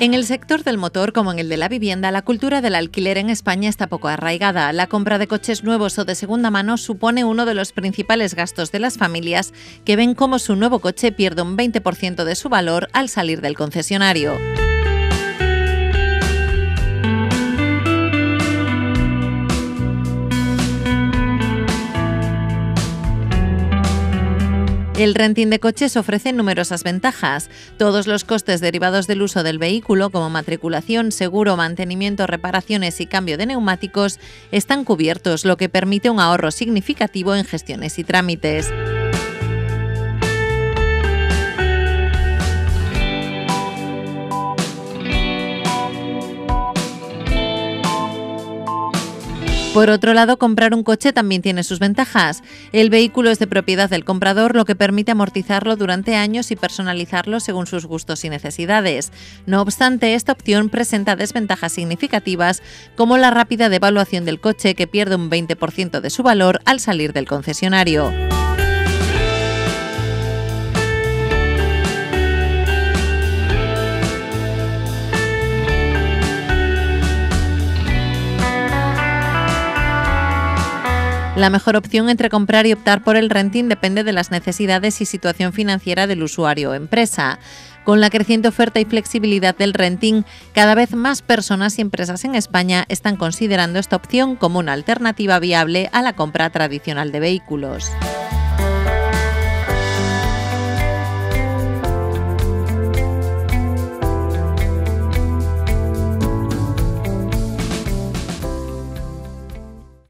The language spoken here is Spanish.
En el sector del motor, como en el de la vivienda, la cultura del alquiler en España está poco arraigada. La compra de coches nuevos o de segunda mano supone uno de los principales gastos de las familias que ven cómo su nuevo coche pierde un 20% de su valor al salir del concesionario. El renting de coches ofrece numerosas ventajas. Todos los costes derivados del uso del vehículo, como matriculación, seguro, mantenimiento, reparaciones y cambio de neumáticos, están cubiertos, lo que permite un ahorro significativo en gestiones y trámites. Por otro lado, comprar un coche también tiene sus ventajas. El vehículo es de propiedad del comprador, lo que permite amortizarlo durante años y personalizarlo según sus gustos y necesidades. No obstante, esta opción presenta desventajas significativas, como la rápida devaluación del coche, que pierde un 20% de su valor al salir del concesionario. La mejor opción entre comprar y optar por el renting depende de las necesidades y situación financiera del usuario o empresa. Con la creciente oferta y flexibilidad del renting, cada vez más personas y empresas en España están considerando esta opción como una alternativa viable a la compra tradicional de vehículos.